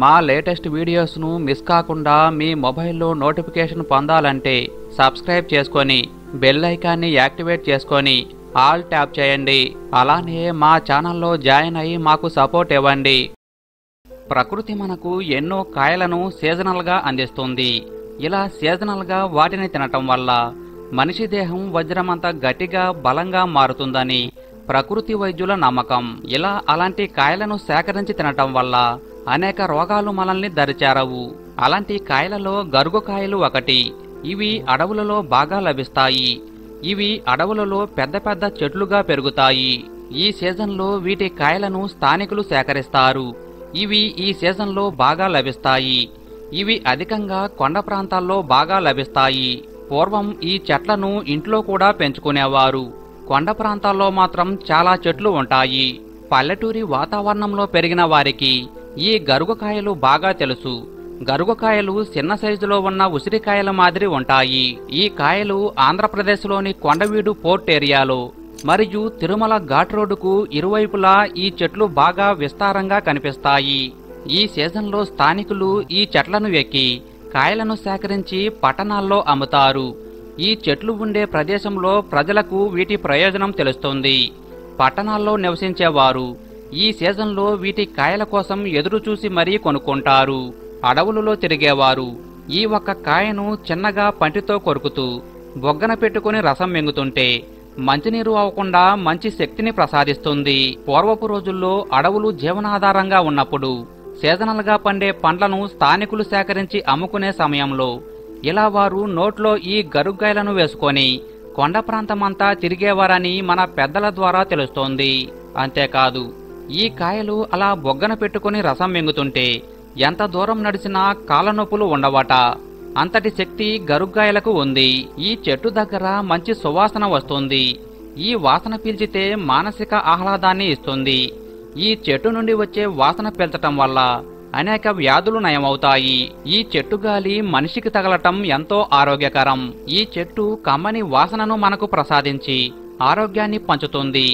మా latest వీడియోస్ను miss కాకుండా మీ మొబైల్లో నోటిఫికేషన్ పొందాలంటే సబ్స్క్రైబ్ చేసుకొని బెల్ ఐకాన్ని యాక్టివేట్ చేసుకొని ఆల్ ట్యాప్ చేయండి. అలానే మా ఛానల్లో జాయిన్ అయ్యి మాకు సపోర్ట్ ఇవ్వండి. ప్రకృతి మనకు ఎన్నో కాయలను సీజనల్గా అందిస్తుంది. ఇలా సీజనల్గా వాటిని తినటం వల్ల మనిషి దేహం వజ్రమంత గట్టిగా బలంగా మారుతుందని ప్రకృతి వైద్యుల నమ్మకం. ఇలా అలాంటి కాయలను సేకరించి తినటం వల్ల అనేక రోగాలు మనల్ని దరిచేరవు. అలాంటి కాయలలో గరుగు కాయలు ఒకటి. ఇవి అడవులలో బాగా లభిస్తాయి. ఇవి అడవులలో పెద్ద పెద్ద చెట్లుగా పెరుగుతాయి. ఈ సీజన్లో వీటి కాయలను స్థానికులు సేకరిస్తారు. ఇవి ఈ సీజన్లో బాగా లభిస్తాయి. ఇవి అధికంగా కొండ ప్రాంతాల్లో బాగా లభిస్తాయి. పూర్వం ఈ చెట్లను ఇంట్లో కూడా పెంచుకునేవారు. కొండ ప్రాంతాల్లో మాత్రం చాలా చెట్లు ఉంటాయి. పల్లెటూరి వాతావరణంలో పెరిగిన వారికి ఈ గరుగుకాయలు బాగా తెలుసు. గరుగుకాయలు చిన్న సైజులో ఉన్న ఉసిరికాయల మాదిరి ఉంటాయి. ఈ కాయలు ఆంధ్రప్రదేశ్లోని కొండవీడు పోర్ట్ ఏరియాలో మరియు తిరుమల ఘాట్ రోడ్డుకు ఇరువైపులా ఈ చెట్లు బాగా విస్తారంగా కనిపిస్తాయి. ఈ సీజన్లో స్థానికులు ఈ చెట్లను ఎక్కి కాయలను సేకరించి పట్టణాల్లో అమ్ముతారు. ఈ చెట్లు ఉండే ప్రదేశంలో ప్రజలకు వీటి ప్రయోజనం తెలుస్తుంది. పట్టణాల్లో నివసించేవారు ఈ సీజన్లో వీటి కాయల కోసం ఎదురుచూసి మరీ కొనుక్కుంటారు. అడవులలో తిరిగేవారు. ఈ ఒక్క కాయను చిన్నగా పంటితో కొరుకుతూ బొగ్గన పెట్టుకుని రసం మింగుతుంటే మంచినీరు అవ్వకుండా మంచి శక్తిని ప్రసాదిస్తుంది. పూర్వపు రోజుల్లో అడవులు జీవనాధారంగా ఉన్నప్పుడు సీజనల్గా పండే పండ్లను స్థానికులు సేకరించి అమ్ముకునే సమయంలో ఇలా వారు నోట్లో ఈ గరుగ్గాయలను వేసుకొని కొండ ప్రాంతమంతా తిరిగేవారని మన పెద్దల ద్వారా తెలుస్తోంది. అంతేకాదు ఈ కాయలు అలా బొగ్గన పెట్టుకుని రసం మింగుతుంటే ఎంత దూరం నడిచినా కాళ్ళనొప్పులు ఉండవట. అంతటి శక్తి గరుగ్గాయలకు ఉంది. ఈ చెట్టు దగ్గర మంచి సువాసన వస్తుంది. ఈ వాసన పీల్చితే మానసిక ఆహ్లాదాన్ని ఇస్తుంది. ఈ చెట్టు నుండి వచ్చే వాసన పీల్చటం వల్ల అనేక వ్యాధులు నయమవుతాయి. ఈ చెట్టు గాలి మనిషికి తగలటం ఎంతో ఆరోగ్యకరం. ఈ చెట్టు కమ్మని వాసనను మనకు ప్రసాదించి ఆరోగ్యాన్ని పంచుతుంది.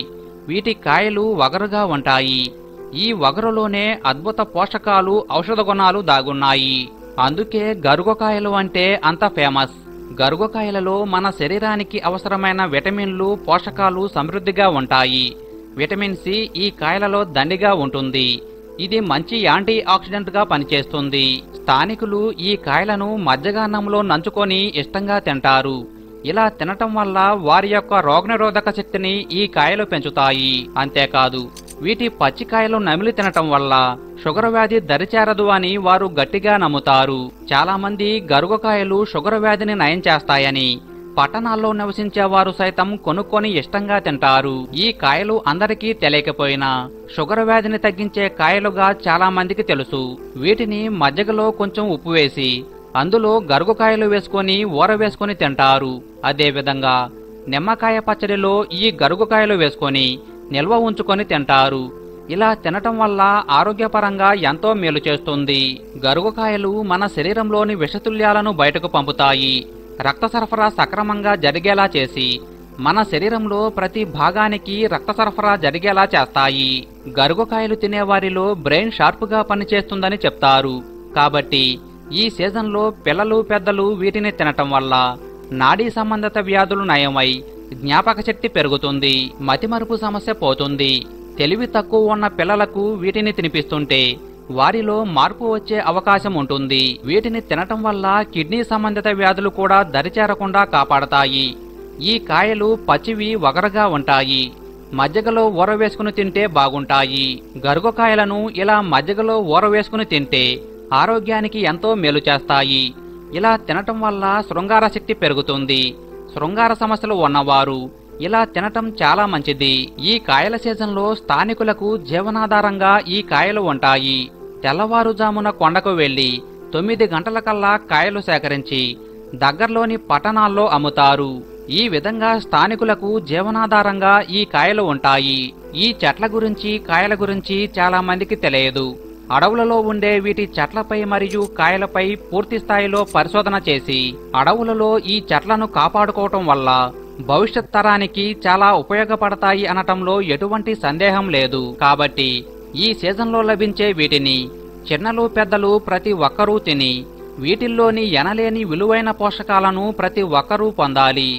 వీటి కాయలు వగరుగా ఉంటాయి. ఈ వగరులోనే అద్భుత పోషకాలు ఔషధ గుణాలు దాగున్నాయి. అందుకే గరుగకాయలు అంటే అంత ఫేమస్. గరుగకాయలలో మన శరీరానికి అవసరమైన విటమిన్లు పోషకాలు సమృద్ధిగా ఉంటాయి. విటమిన్ సి ఈ కాయలలో దండిగా ఉంటుంది. ఇది మంచి యాంటీ ఆక్సిడెంట్గా పనిచేస్తుంది. స్థానికులు ఈ కాయలను మజ్జగాన్నంలో నంచుకొని ఇష్టంగా తింటారు. ఇలా తినటం వల్ల వారి యొక్క రోగనిరోధక శక్తిని ఈ కాయలు పెంచుతాయి. అంతేకాదు వీటి పచ్చికాయలు నమిలి తినటం వల్ల షుగర్ వ్యాధి దరిచేరదు అని వారు గట్టిగా నమ్ముతారు. చాలా మంది గరుగకాయలు షుగర్ వ్యాధిని నయం చేస్తాయని పట్టణాల్లో నివసించేవారు సైతం కొనుక్కొని ఇష్టంగా తింటారు. ఈ కాయలు అందరికీ తెలియకపోయినా షుగర్ వ్యాధిని తగ్గించే కాయలుగా చాలా మందికి తెలుసు. వీటిని మజ్జిగలో కొంచెం ఉప్పు వేసి అందులో గరుగుకాయలు వేసుకొని ఊర వేసుకొని తింటారు. అదేవిధంగా నిమ్మకాయ పచ్చడిలో ఈ గరుగుకాయలు వేసుకొని నిల్వ ఉంచుకొని తింటారు. ఇలా తినటం వల్ల ఆరోగ్యపరంగా ఎంతో మేలు చేస్తుంది. గరుగుకాయలు మన శరీరంలోని విషతుల్యాలను బయటకు పంపుతాయి. రక్త సరఫరా సక్రమంగా జరిగేలా చేసి మన శరీరంలో ప్రతి భాగానికి రక్త సరఫరా జరిగేలా చేస్తాయి. గరుగుకాయలు తినేవారిలో బ్రెయిన్ షార్ప్గా పనిచేస్తుందని చెప్తారు. కాబట్టి ఈ సీజన్లో పిల్లలు పెద్దలు వీటిని తినటం వల్ల నాడీ సంబంధిత వ్యాధులు నయమై జ్ఞాపక శక్తి పెరుగుతుంది మతిమరుపు సమస్య పోతుంది. తెలివి తక్కువ ఉన్న పిల్లలకు వీటిని తినిపిస్తుంటే వారిలో మార్పు వచ్చే అవకాశం ఉంటుంది. వీటిని తినటం వల్ల కిడ్నీ సంబంధిత వ్యాధులు కూడా దరిచేరకుండా కాపాడతాయి. ఈ కాయలు పచ్చివి వగరగా ఉంటాయి. మజ్జిగలో ఊరవేసుకుని తింటే బాగుంటాయి. గరుగుకాయలను ఇలా మజ్జిగలో ఊరవేసుకుని తింటే ఆరోగ్యానికి ఎంతో మేలు చేస్తాయి. ఇలా తినటం వల్ల శృంగార శక్తి పెరుగుతుంది. శృంగార సమస్యలు ఉన్నవారు ఇలా తినటం చాలా మంచిది. ఈ కాయల సీజన్లో స్థానికులకు జీవనాధారంగా ఈ కాయలు ఉంటాయి. తెల్లవారుజామున కొండకు వెళ్ళి తొమ్మిది గంటలకల్లా కాయలు సేకరించి దగ్గర్లోని పట్టణాల్లో అమ్ముతారు. ఈ విధంగా స్థానికులకు జీవనాధారంగా ఈ కాయలు ఉంటాయి. ఈ చెట్ల గురించి కాయల గురించి చాలా మందికి తెలియదు. అడవులలో ఉండే వీటి చెట్లపై మరియు కాయలపై పూర్తి స్థాయిలో పరిశోధన చేసి అడవులలో ఈ చెట్లను కాపాడుకోవటం వల్ల భవిష్యత్ తరానికి చాలా ఉపయోగపడతాయి అనటంలో ఎటువంటి సందేహం లేదు. కాబట్టి ఈ సీజన్లో లభించే వీటిని చిన్నలు పెద్దలు ప్రతి ఒక్కరూ తిని వీటిల్లోని ఎనలేని విలువైన పోషకాలను ప్రతి ఒక్కరూ పొందాలి.